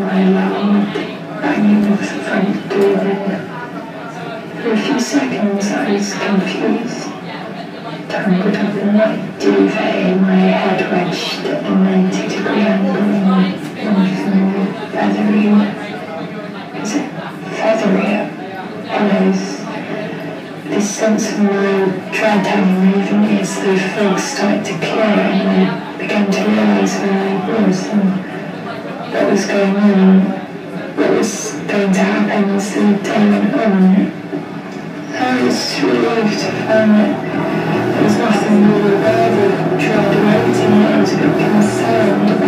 my alarm banging off the front door. For a few seconds I was confused, tangled up in white duvet, my head wedged a Hanging over me as the fog started to clear and I began to realise where I was and what was going on, what was going to happen as the day went on. I was relieved to find that there was nothing more worthy of dread awaiting me. I was a bit concerned